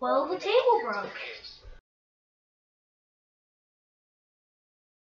Well, the table broke.